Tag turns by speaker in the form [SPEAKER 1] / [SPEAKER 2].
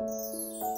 [SPEAKER 1] Música